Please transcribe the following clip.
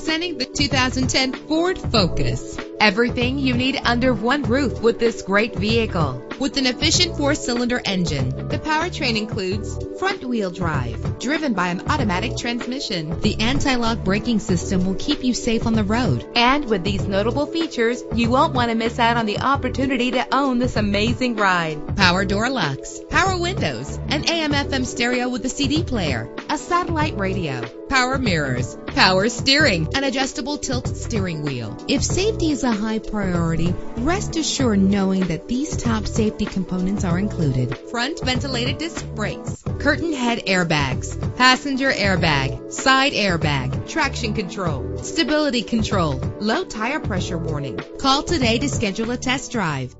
Presenting the 2010 Ford Focus. Everything you need under one roof with this great vehicle. With an efficient four-cylinder engine, the powertrain includes front-wheel drive, driven by an automatic transmission. The anti-lock braking system will keep you safe on the road. And with these notable features, you won't want to miss out on the opportunity to own this amazing ride. Power door locks, power windows, an AM/FM stereo with a CD player, a satellite radio, power mirrors, power steering, an adjustable tilt steering wheel. If safety is a high priority, rest assured knowing that these top safety components are included. Front ventilated disc brakes, curtain head airbags, passenger airbag, side airbag, traction control, stability control, low tire pressure warning. Call today to schedule a test drive.